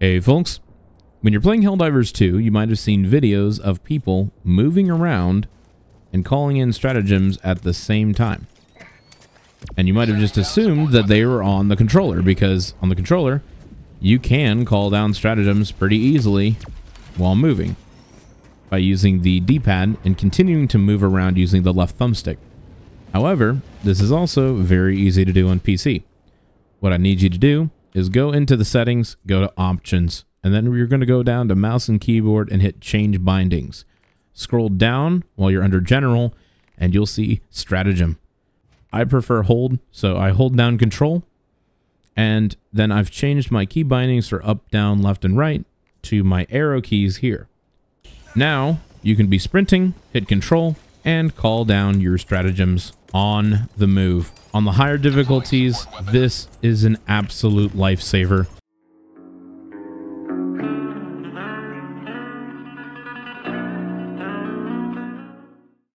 Hey folks, when you're playing Helldivers 2, you might have seen videos of people moving around and calling in stratagems at the same time. And you might have just assumed that they were on the controller because on the controller, you can call down stratagems pretty easily while moving by using the D-pad and continuing to move around using the left thumbstick. However, this is also very easy to do on PC. What I need you to do is go into the settings, go to options, and then you're going to go down to mouse and keyboard and hit change bindings. Scroll down while you're under general and you'll see stratagem. I prefer hold, so I hold down control and then I've changed my key bindings for up, down, left, and right to my arrow keys here. Now you can be sprinting, hit control, and call down your stratagems on the move. On the higher difficulties, this is an absolute lifesaver.